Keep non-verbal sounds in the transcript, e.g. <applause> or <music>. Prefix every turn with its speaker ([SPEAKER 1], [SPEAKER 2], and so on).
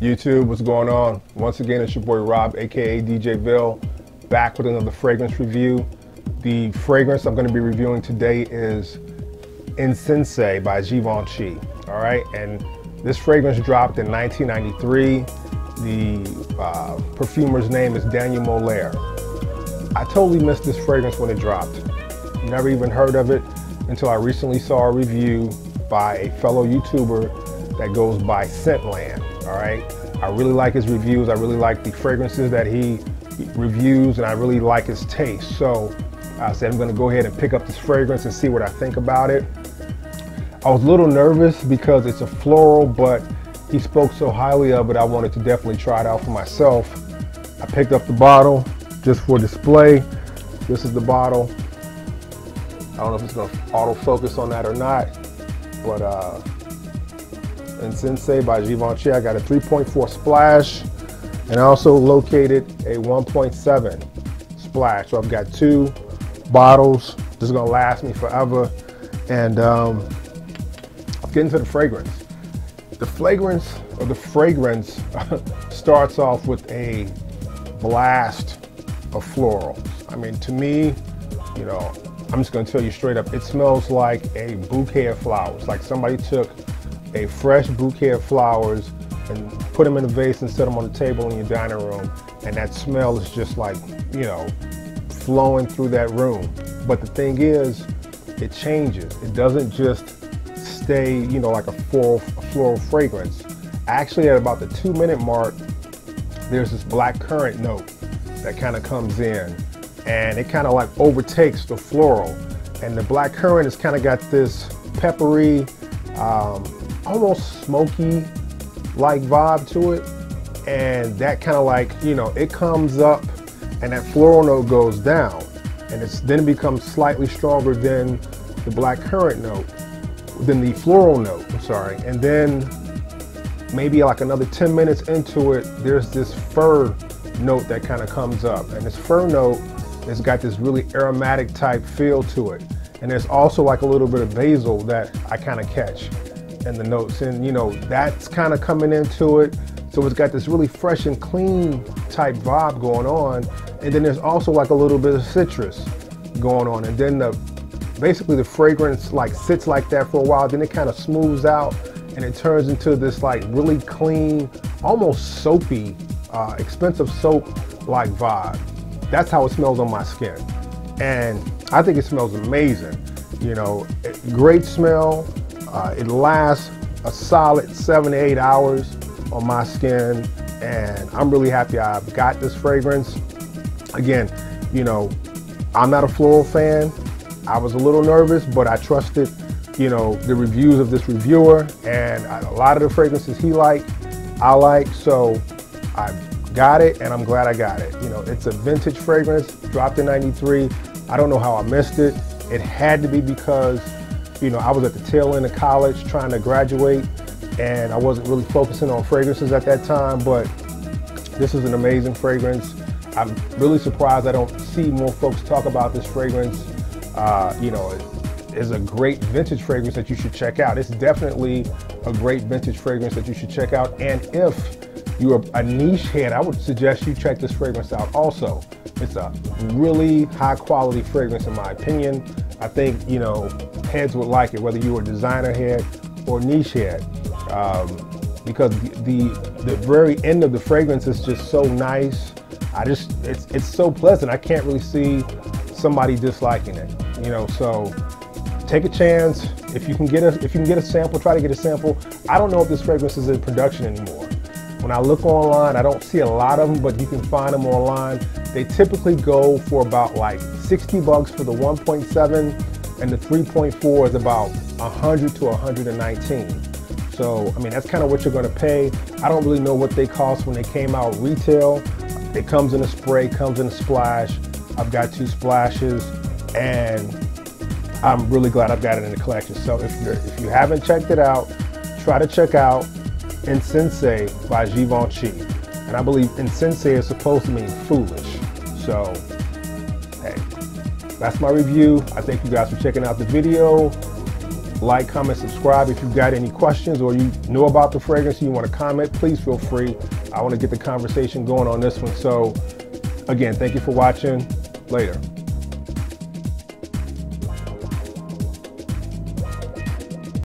[SPEAKER 1] YouTube, what's going on? Once again, it's your boy Rob, aka DJ Bill, back with another fragrance review. The fragrance I'm going to be reviewing today is Insensé by Givenchy. All right, and this fragrance dropped in 1993. The uh, perfumer's name is Daniel Molière. I totally missed this fragrance when it dropped. Never even heard of it until I recently saw a review by a fellow YouTuber that goes by Scentland all right? I really like his reviews. I really like the fragrances that he reviews and I really like his taste. So I said I'm gonna go ahead and pick up this fragrance and see what I think about it. I was a little nervous because it's a floral, but he spoke so highly of it, I wanted to definitely try it out for myself. I picked up the bottle just for display. This is the bottle. I don't know if it's gonna auto focus on that or not, but uh, Insensé by Givenchy. I got a 3.4 splash and I also located a 1.7 splash. So I've got two bottles. This is gonna last me forever. And um, let's get into the fragrance. The fragrance or the fragrance <laughs> starts off with a blast of florals. I mean, to me, you know, I'm just gonna tell you straight up, it smells like a bouquet of flowers. Like somebody took a fresh bouquet of flowers and put them in a vase and set them on the table in your dining room. And that smell is just like, you know, flowing through that room. But the thing is, it changes. It doesn't just stay, you know, like a floral, floral fragrance. Actually, at about the two minute mark, there's this black currant note that kind of comes in and it kind of like overtakes the floral. And the black currant has kind of got this peppery, um, almost smoky like vibe to it. And that kind of like, you know, it comes up and that floral note goes down. And it's then it becomes slightly stronger than the black currant note, than the floral note, I'm sorry. And then maybe like another 10 minutes into it, there's this fir note that kind of comes up. And this fir note has got this really aromatic type feel to it. And there's also like a little bit of basil that I kind of catch and the notes. And you know, that's kind of coming into it. So it's got this really fresh and clean type vibe going on. And then there's also like a little bit of citrus going on. And then the basically the fragrance like sits like that for a while, then it kind of smooths out and it turns into this like really clean, almost soapy, uh, expensive soap like vibe. That's how it smells on my skin. And I think it smells amazing. You know, great smell, uh, it lasts a solid seven to eight hours on my skin and I'm really happy I've got this fragrance. Again, you know, I'm not a floral fan. I was a little nervous, but I trusted, you know, the reviews of this reviewer and a lot of the fragrances he liked, I like. So I got it and I'm glad I got it. You know, it's a vintage fragrance, dropped in 93. I don't know how I missed it. It had to be because you know, I was at the tail end of college trying to graduate and I wasn't really focusing on fragrances at that time, but this is an amazing fragrance. I'm really surprised I don't see more folks talk about this fragrance. Uh, you know, it is a great vintage fragrance that you should check out. It's definitely a great vintage fragrance that you should check out. And if you're a niche head, I would suggest you check this fragrance out also. It's a really high quality fragrance in my opinion. I think, you know, heads would like it, whether you're a designer head or niche head. Um, because the, the very end of the fragrance is just so nice. I just, it's, it's so pleasant. I can't really see somebody disliking it, you know, so take a chance. If you can get a, if you can get a sample, try to get a sample. I don't know if this fragrance is in production anymore. When I look online, I don't see a lot of them, but you can find them online. They typically go for about like 60 bucks for the 1.7 and the 3.4 is about 100 to 119. So, I mean, that's kind of what you're gonna pay. I don't really know what they cost when they came out retail. It comes in a spray, comes in a splash. I've got two splashes and I'm really glad I've got it in the collection. So if, you're, if you haven't checked it out, try to check out Insensé by Givenchy. And I believe Insensé is supposed to mean foolish. So, that's my review. I thank you guys for checking out the video. like, comment, subscribe. If you've got any questions or you know about the fragrance you want to comment, please feel free. I want to get the conversation going on this one. So again, thank you for watching. Later.